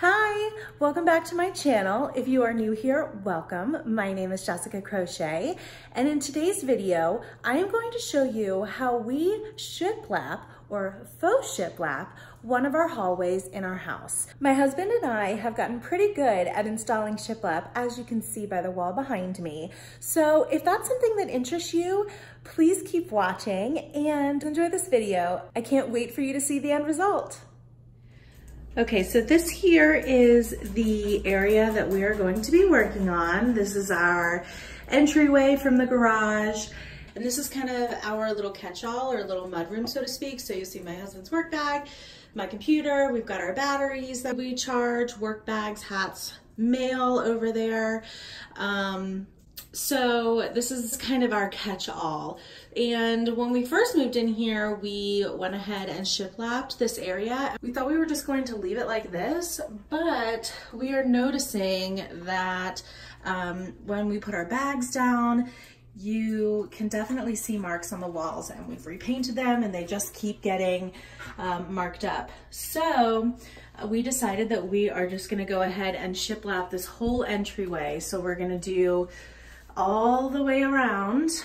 Hi, welcome back to my channel. If you are new here, welcome. My name is Jessica Crochet, and in today's video, I am going to show you how we shiplap or faux shiplap one of our hallways in our house. My husband and I have gotten pretty good at installing shiplap, as you can see by the wall behind me. So if that's something that interests you, please keep watching and enjoy this video. I can't wait for you to see the end result. Okay, so this here is the area that we are going to be working on. This is our entryway from the garage. And this is kind of our little catch-all or little mudroom, so to speak. So you see my husband's work bag, my computer, we've got our batteries that we charge, work bags, hats, mail over there. Um, so this is kind of our catch-all. And when we first moved in here, we went ahead and shiplapped this area. We thought we were just going to leave it like this, but we are noticing that um, when we put our bags down, you can definitely see marks on the walls and we've repainted them and they just keep getting um, marked up. So uh, we decided that we are just gonna go ahead and shiplap this whole entryway. So we're gonna do all the way around.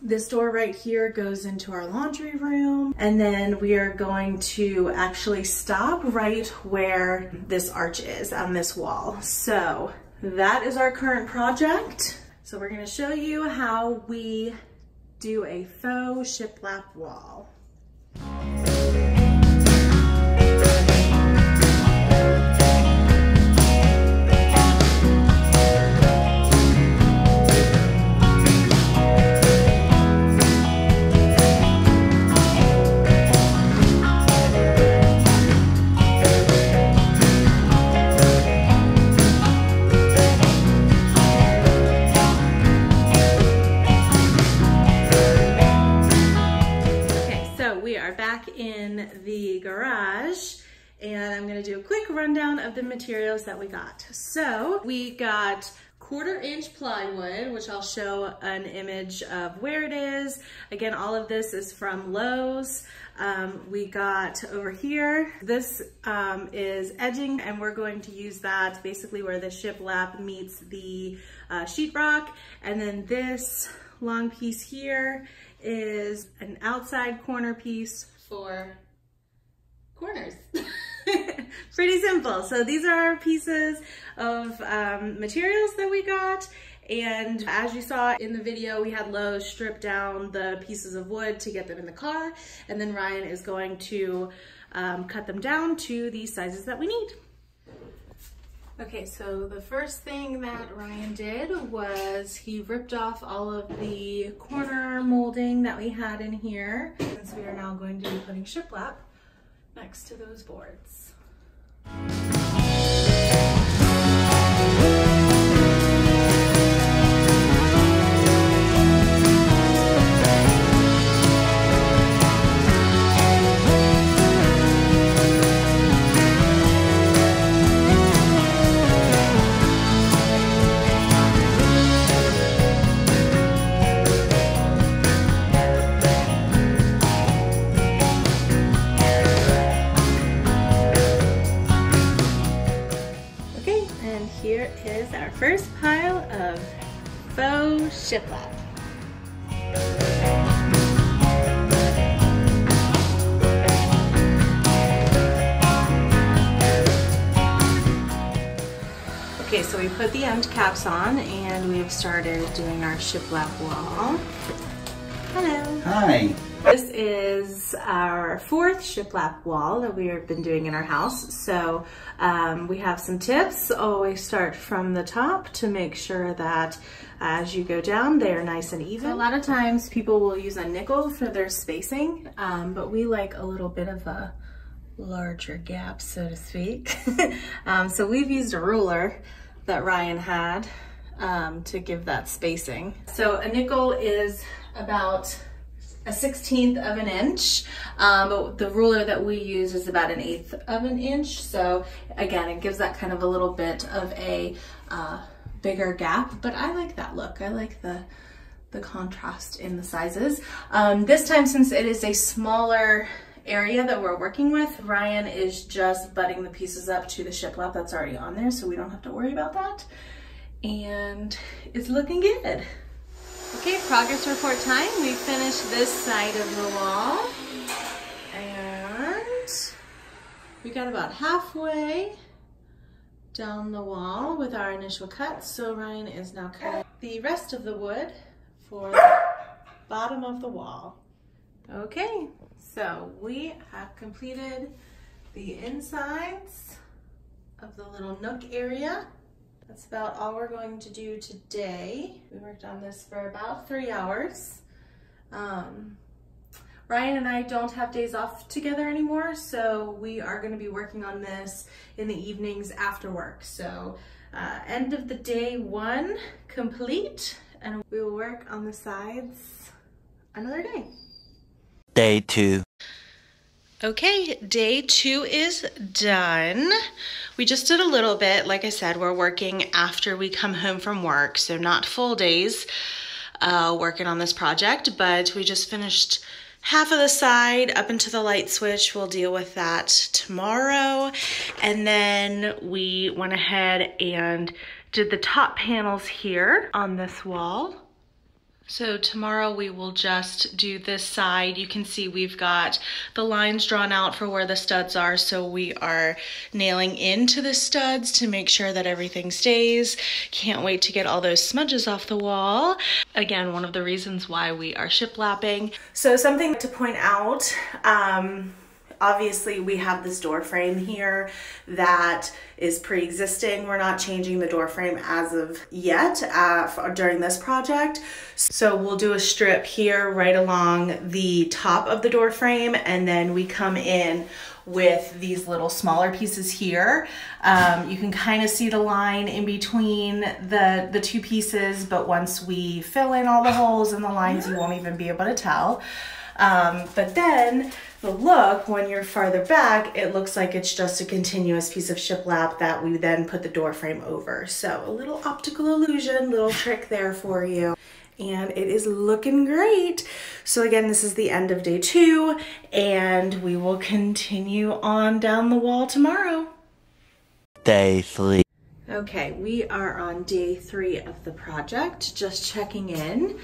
This door right here goes into our laundry room. And then we are going to actually stop right where this arch is on this wall. So that is our current project. So we're gonna show you how we do a faux shiplap wall. The materials that we got. So we got quarter inch plywood, which I'll show an image of where it is. Again, all of this is from Lowe's. Um, we got over here, this um, is edging and we're going to use that basically where the shiplap meets the uh, sheetrock. And then this long piece here is an outside corner piece for corners. Pretty simple. So these are our pieces of um, materials that we got. And as you saw in the video, we had Lowe's strip down the pieces of wood to get them in the car. And then Ryan is going to um, cut them down to the sizes that we need. Okay, so the first thing that Ryan did was he ripped off all of the corner molding that we had in here. Since we are now going to be putting shiplap next to those boards. Faux shiplap. Okay, so we put the end caps on and we have started doing our shiplap wall. Hello. Hi. This is our fourth shiplap wall that we have been doing in our house. So um, we have some tips. Always start from the top to make sure that as you go down, they are nice and even. So a lot of times people will use a nickel for their spacing, um, but we like a little bit of a larger gap, so to speak. um, so we've used a ruler that Ryan had um, to give that spacing. So a nickel is about a 16th of an inch, um, but the ruler that we use is about an eighth of an inch. So again, it gives that kind of a little bit of a uh, bigger gap, but I like that look. I like the, the contrast in the sizes. Um, this time, since it is a smaller area that we're working with. Ryan is just butting the pieces up to the shiplap that's already on there, so we don't have to worry about that. And it's looking good. Okay, progress report time. We finished this side of the wall. And we got about halfway down the wall with our initial cut. So Ryan is now cutting the rest of the wood for the bottom of the wall. Okay, so we have completed the insides of the little nook area. That's about all we're going to do today. We worked on this for about three hours. Um, Ryan and I don't have days off together anymore, so we are gonna be working on this in the evenings after work. So uh, end of the day one complete, and we will work on the sides another day. Day two. Okay, day two is done. We just did a little bit. Like I said, we're working after we come home from work, so not full days uh, working on this project, but we just finished half of the side up into the light switch. We'll deal with that tomorrow. And then we went ahead and did the top panels here on this wall. So tomorrow we will just do this side. You can see we've got the lines drawn out for where the studs are. So we are nailing into the studs to make sure that everything stays. Can't wait to get all those smudges off the wall. Again, one of the reasons why we are shiplapping. So something to point out, um, obviously we have this door frame here that is pre-existing. We're not changing the door frame as of yet uh, for, during this project. So we'll do a strip here right along the top of the door frame and then we come in with these little smaller pieces here. Um, you can kind of see the line in between the, the two pieces, but once we fill in all the holes and the lines, you won't even be able to tell. Um, but then the look, when you're farther back, it looks like it's just a continuous piece of shiplap that we then put the door frame over. So a little optical illusion, little trick there for you. And it is looking great. So again, this is the end of day two and we will continue on down the wall tomorrow. Day three. Okay, we are on day three of the project, just checking in.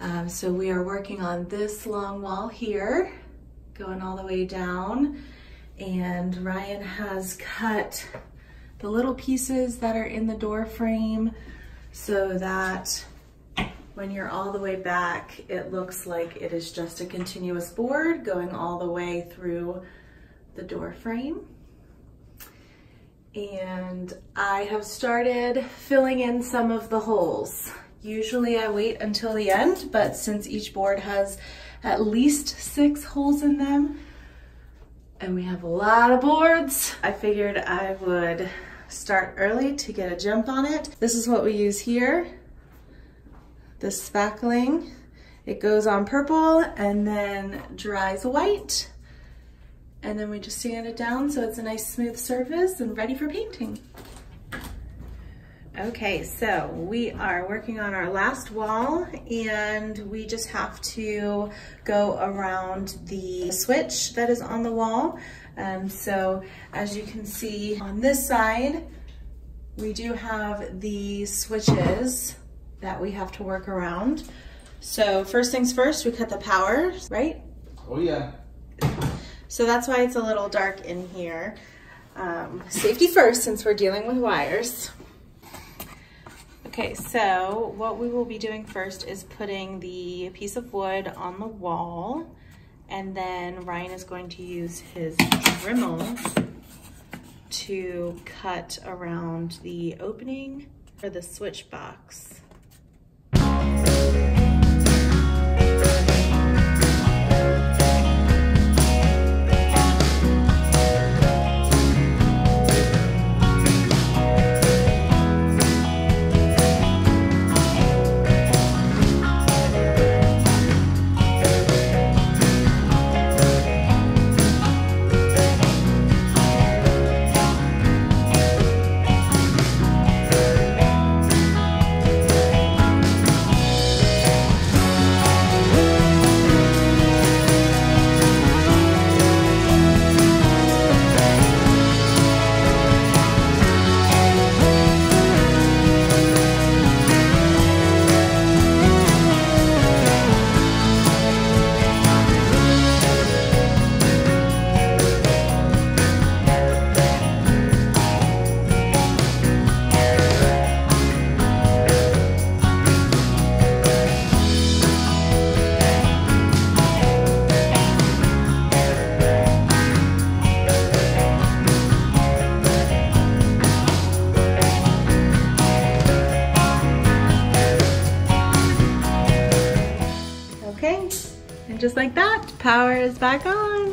Um, so we are working on this long wall here, going all the way down. And Ryan has cut the little pieces that are in the door frame so that when you're all the way back, it looks like it is just a continuous board going all the way through the door frame. And I have started filling in some of the holes. Usually I wait until the end, but since each board has at least six holes in them, and we have a lot of boards, I figured I would start early to get a jump on it. This is what we use here, the spackling. It goes on purple and then dries white. And then we just sand it down so it's a nice smooth surface and ready for painting. Okay, so we are working on our last wall and we just have to go around the switch that is on the wall. Um, so as you can see on this side, we do have the switches that we have to work around. So first things first, we cut the power, right? Oh yeah. So that's why it's a little dark in here. Um, safety first since we're dealing with wires. Okay, so what we will be doing first is putting the piece of wood on the wall and then Ryan is going to use his Dremel to cut around the opening for the switch box. Is back on.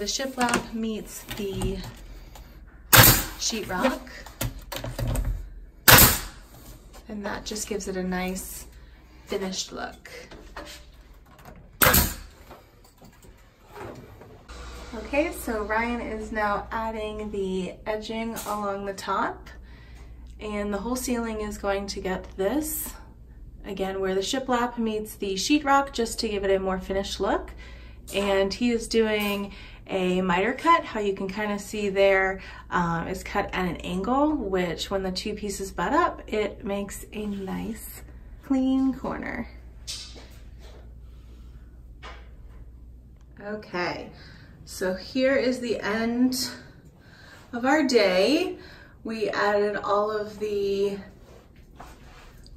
The shiplap meets the sheetrock. And that just gives it a nice finished look. Okay, so Ryan is now adding the edging along the top and the whole ceiling is going to get this. Again, where the shiplap meets the sheetrock just to give it a more finished look. And he is doing a miter cut. How you can kind of see there um, is cut at an angle, which when the two pieces butt up, it makes a nice clean corner. Okay, so here is the end of our day. We added all of the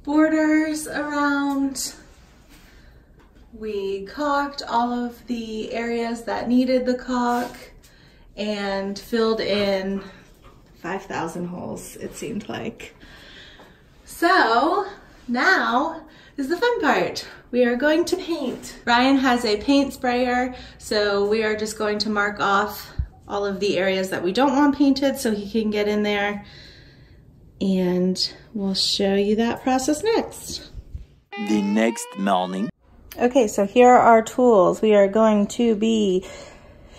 borders around. We caulked all of the areas that needed the caulk and filled in 5,000 holes, it seemed like. So now is the fun part. We are going to paint. Ryan has a paint sprayer, so we are just going to mark off all of the areas that we don't want painted so he can get in there and we'll show you that process next. The next morning. Okay, so here are our tools. We are going to be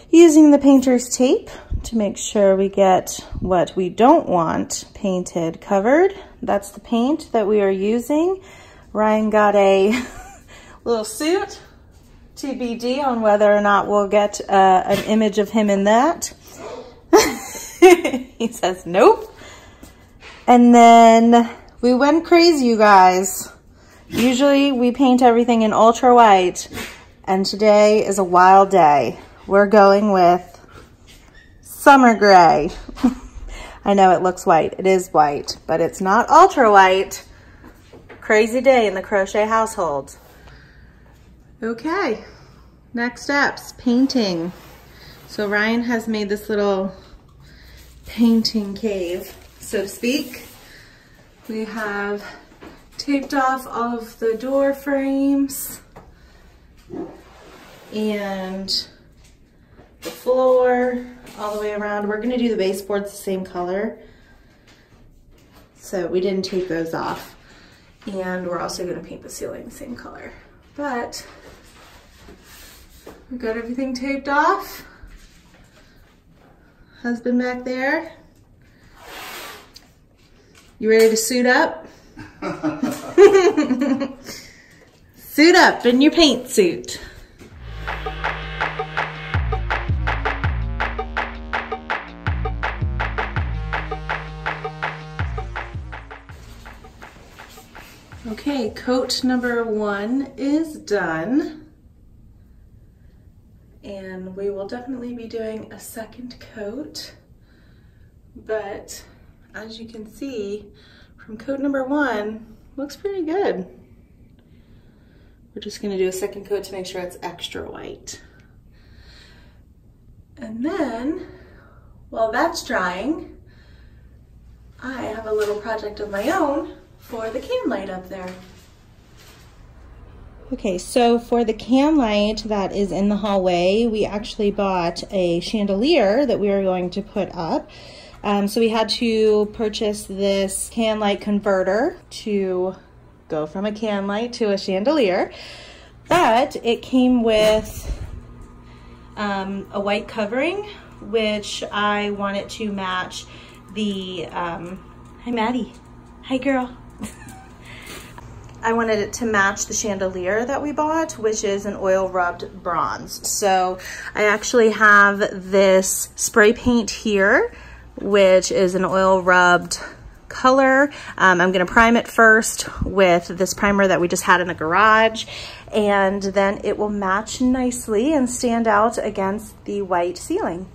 using the painter's tape to make sure we get what we don't want painted covered. That's the paint that we are using. Ryan got a little suit TBD on whether or not we'll get uh, an image of him in that. he says nope. And then we went crazy, you guys. Usually we paint everything in ultra white, and today is a wild day. We're going with summer gray. I know it looks white. It is white, but it's not ultra white. Crazy day in the crochet household. Okay, next steps, painting. So Ryan has made this little painting cave, so to speak. We have taped off all of the door frames and the floor all the way around. We're gonna do the baseboards the same color. So we didn't tape those off. And we're also gonna paint the ceiling the same color. But We've got everything taped off. Husband back there. You ready to suit up? suit up in your paint suit. Okay, coat number one is done. And we will definitely be doing a second coat. But as you can see from coat number one, looks pretty good. We're just gonna do a second coat to make sure it's extra white. And then, while that's drying, I have a little project of my own for the can light up there. Okay, so for the can light that is in the hallway, we actually bought a chandelier that we are going to put up. Um, so we had to purchase this can light converter to go from a can light to a chandelier. But it came with um, a white covering, which I wanted to match the, um, hi Maddie, hi girl. I wanted it to match the chandelier that we bought, which is an oil rubbed bronze. So I actually have this spray paint here, which is an oil rubbed color. Um, I'm gonna prime it first with this primer that we just had in the garage. and then it will match nicely and stand out against the white ceiling.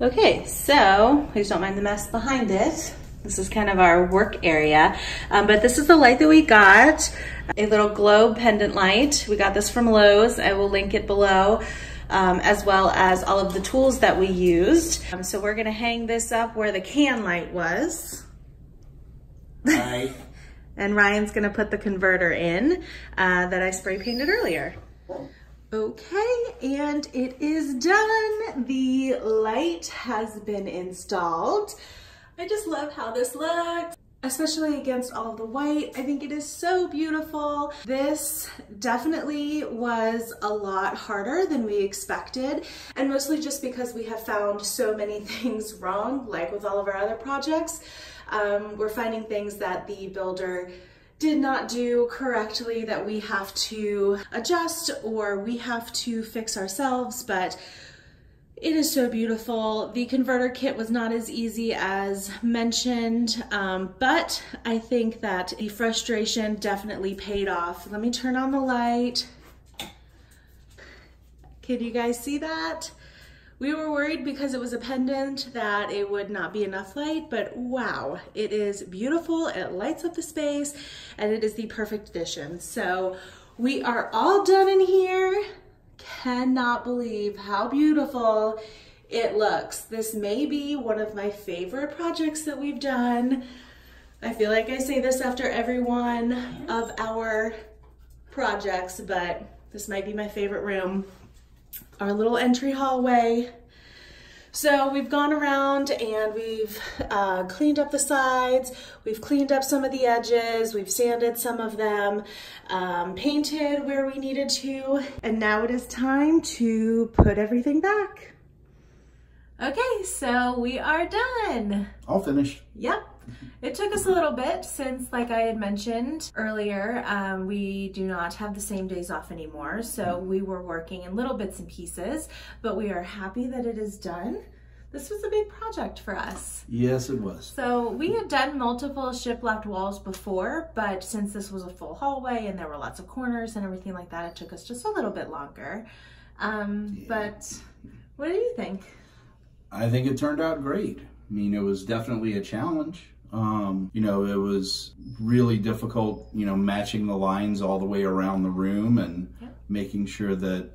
Okay, so please don't mind the mess behind it. This is kind of our work area, um, but this is the light that we got, a little globe pendant light. We got this from Lowe's. I will link it below. Um, as well as all of the tools that we used. Um, so we're gonna hang this up where the can light was. Right. and Ryan's gonna put the converter in uh, that I spray painted earlier. Okay, and it is done. The light has been installed. I just love how this looks especially against all the white. I think it is so beautiful. This definitely was a lot harder than we expected and mostly just because we have found so many things wrong like with all of our other projects. Um, we're finding things that the builder did not do correctly that we have to adjust or we have to fix ourselves, but it is so beautiful. The converter kit was not as easy as mentioned, um, but I think that the frustration definitely paid off. Let me turn on the light. Can you guys see that? We were worried because it was a pendant that it would not be enough light, but wow, it is beautiful. It lights up the space and it is the perfect addition. So we are all done in here. Cannot believe how beautiful it looks. This may be one of my favorite projects that we've done. I feel like I say this after every one of our projects, but this might be my favorite room our little entry hallway. So we've gone around and we've uh, cleaned up the sides, we've cleaned up some of the edges, we've sanded some of them, um, painted where we needed to, and now it is time to put everything back. Okay, so we are done. All finished. Yep. It took us a little bit since, like I had mentioned earlier, um, we do not have the same days off anymore. So we were working in little bits and pieces, but we are happy that it is done. This was a big project for us. Yes, it was. So we had done multiple shiplap walls before, but since this was a full hallway and there were lots of corners and everything like that, it took us just a little bit longer. Um, yeah. But what do you think? I think it turned out great. I mean, it was definitely a challenge. Um, you know, it was really difficult, you know, matching the lines all the way around the room and yep. making sure that,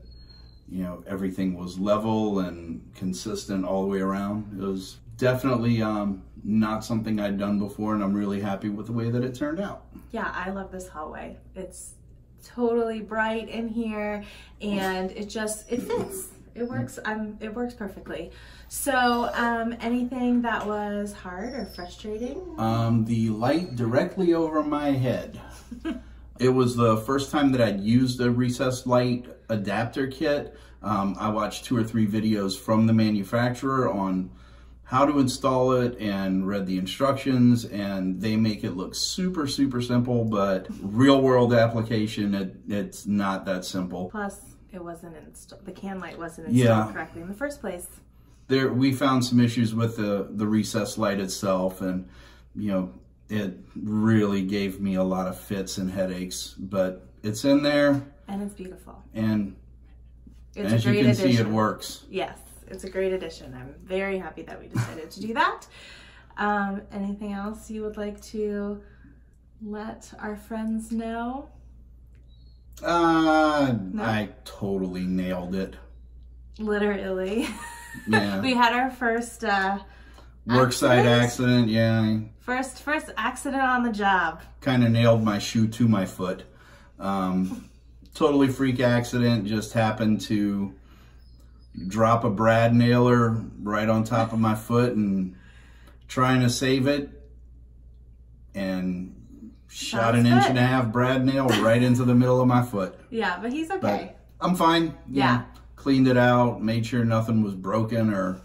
you know, everything was level and consistent all the way around. It was definitely um, not something I'd done before, and I'm really happy with the way that it turned out. Yeah, I love this hallway. It's totally bright in here, and it just, it fits it works. I'm. It works perfectly. So, um, anything that was hard or frustrating? Um, the light directly over my head. it was the first time that I'd used a recessed light adapter kit. Um, I watched two or three videos from the manufacturer on how to install it and read the instructions and they make it look super super simple but real world application it, it's not that simple plus it wasn't installed, the can light wasn't installed yeah. correctly in the first place. There, we found some issues with the, the recessed light itself and, you know, it really gave me a lot of fits and headaches, but it's in there. And it's beautiful. And it's as you can addition. see, it works. Yes, it's a great addition. I'm very happy that we decided to do that. Um, anything else you would like to let our friends know? Uh, no? I totally nailed it. Literally. Yeah. we had our first uh, worksite accident. Yeah. First, first accident on the job. Kind of nailed my shoe to my foot. Um, totally freak accident. Just happened to drop a brad nailer right on top of my foot and trying to save it and Shot an inch and a half brad nail right into the middle of my foot. Yeah, but he's okay. But I'm fine. Yeah. Know, cleaned it out, made sure nothing was broken or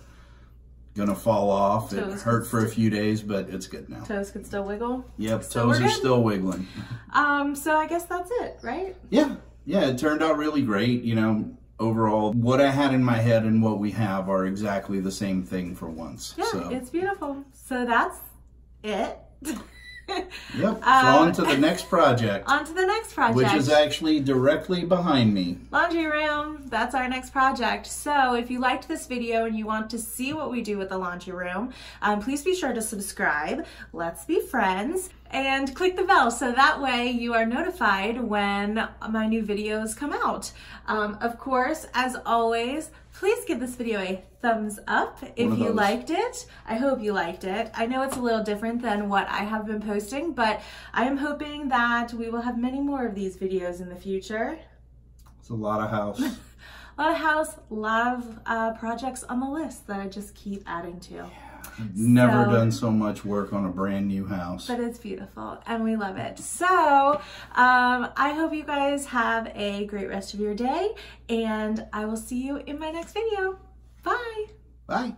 gonna fall off. Toes it hurt for a few days, but it's good now. Toes can still wiggle? Yep, so toes are still wiggling. Um, so I guess that's it, right? Yeah. Yeah, it turned out really great. You know, overall, what I had in my head and what we have are exactly the same thing for once. Yeah, so. it's beautiful. So that's it. Yep. Um, on to the next project, On to the next project. which is actually directly behind me. laundry room that's our next project so if you liked this video and you want to see what we do with the laundry room um, please be sure to subscribe let's be friends and click the bell so that way you are notified when my new videos come out. Um, of course as always please give this video a thumbs up if you liked it. I hope you liked it. I know it's a little different than what i have been posting but i am hoping that we will have many more of these videos in the future. It's a lot of house. a lot of house, a lot of uh, projects on the list that I just keep adding to. Never So- done so much work on a brand new house. But it's beautiful and we love it. So um, I hope you guys have a great rest of your day and I will see you in my next video. Bye. Bye.